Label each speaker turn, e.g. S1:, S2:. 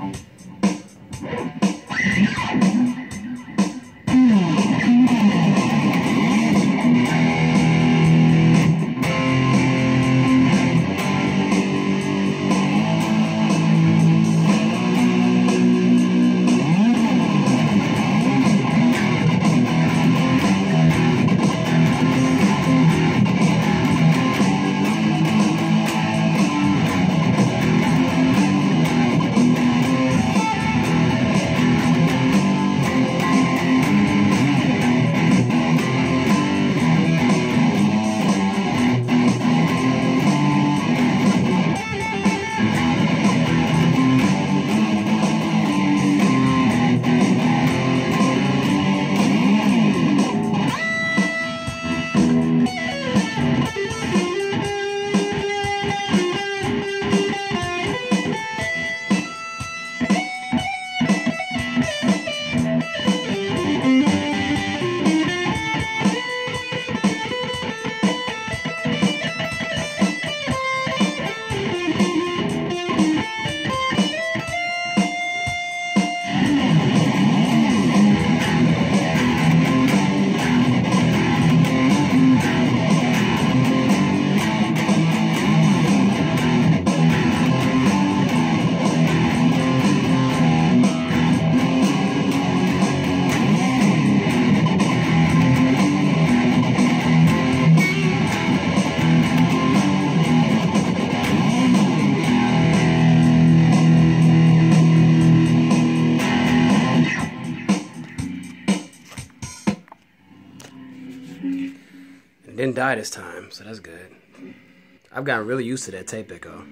S1: Thank didn't die this time, so that's good. I've gotten really used to that tape echo.